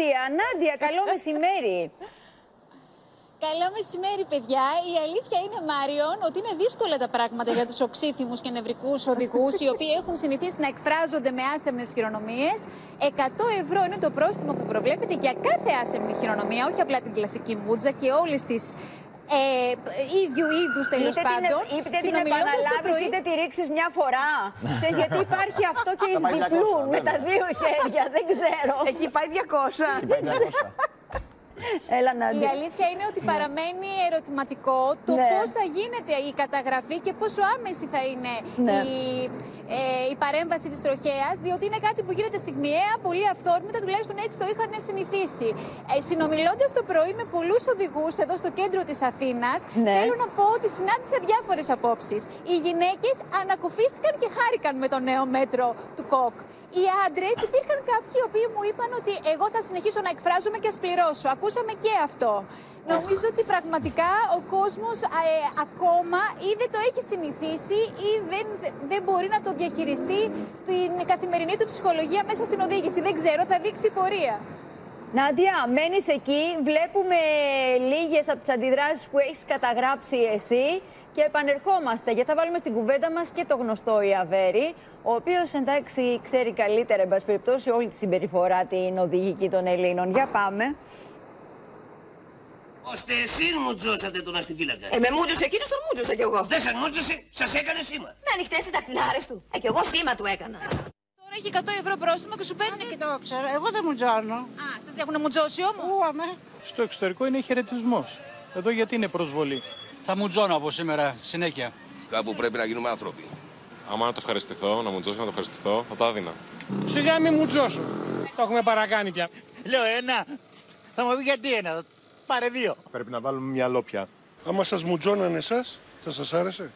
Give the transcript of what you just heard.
Νάντια, Νάντια, καλό μεσημέρι. Καλό μεσημέρι, παιδιά. Η αλήθεια είναι, Μάριον, ότι είναι δύσκολα τα πράγματα για τους οξύθυμους και νευρικούς οδηγούς, οι οποίοι έχουν συνηθίσει να εκφράζονται με άσεμνες χειρονομίες. 100 ευρώ είναι το πρόστιμο που προβλέπεται για κάθε άσεμνη χειρονομία, όχι απλά την κλασική μούτζα και όλες τις ε, ίδιου είδους τέλος πάντων. Είτε την Συνομιλώντας το επαναλάβεις, πρωί- είτε τη ρίξεις μια φορά. Ξέρεις, γιατί υπάρχει αυτό και εις διπλούν με τα δύο χέρια. Δεν ξέρω. Εκεί πάει 200. Έλα, Η Νάντια. αλήθεια είναι ότι παραμένει ερωτηματικό το Ναι. πώς θα γίνεται η καταγραφή και πόσο άμεση θα είναι Ναι. η, ε, η παρέμβαση της τροχέας, διότι είναι κάτι που γίνεται στιγμιαία, πολύ αυθόρμητα, τουλάχιστον έτσι το είχαν συνηθίσει. Ε, συνομιλώντας το πρωί με πολλούς οδηγούς εδώ στο κέντρο της Αθήνας, Ναι. θέλω να πω ότι συνάντησα διάφορες απόψεις. Οι γυναίκες ανακουφίστηκαν και χάρηκαν με το νέο μέτρο του ΚΟΚ. Οι άντρες υπήρχαν κάποιοι οι οποίοι μου είπαν ότι εγώ θα συνεχίσω να εκφράζομαι και ας πληρώσω. Ακούσαμε και αυτό. Νομίζω ότι πραγματικά ο κόσμος ε, ακόμα ή δεν το έχει συνηθίσει ή δεν, δεν μπορεί να το διαχειριστεί στην καθημερινή του ψυχολογία μέσα στην οδήγηση. Δεν ξέρω, θα δείξει η πορεία. Νάντια, μένεις εκεί. Βλέπουμε λίγες από τις αντιδράσεις που έχεις καταγράψει εσύ και επανερχόμαστε γιατί θα βάλουμε στην κουβέντα μας και το γνωστό Ιαβέρη, ο οποίος εντάξει ξέρει καλύτερα, εν πάση περιπτώσει, όλη τη συμπεριφορά την οδηγική των Ελλήνων. Για πάμε. Ώστε εσείς μου τζώσατε τον αστιφύλακα. Ε, με μούτζωσε εκείνος, τον μούτζωσα κι εγώ. Δεν σας μούτζωσε, σας έκανε σήμα. Με ανοιχτές τις δαχτυλάρε του. Ε, κι εγώ σήμα του έκανα. Τώρα έχει 100 ευρώ πρόστιμο και σου παίρνει και Δεν το ξέρω. Εγώ δεν μου τζώνω. Α, σας έχουν μουτζώσει όμως; Ούαμε. Στο εξωτερικό είναι χαιρετισμός. Εδώ γιατί είναι προσβολή. Θα μου τζώνω από σήμερα συνέχεια. Κάπου πρέπει να γίνουμε άνθρωποι. Άμα να το ευχαριστηθώ, να μου τζώσει να το ευχαριστηθώ, θα τα έδινα. Σιγά μην μου τζώσω. Το έχουμε παρακάνει πια. Λέω ένα. Θα μου πει γιατί ένα. Πάρε δύο. Πρέπει να βάλουμε μυαλό πια. Άμα σας μουτζώνανε εσάς, θα σας άρεσε;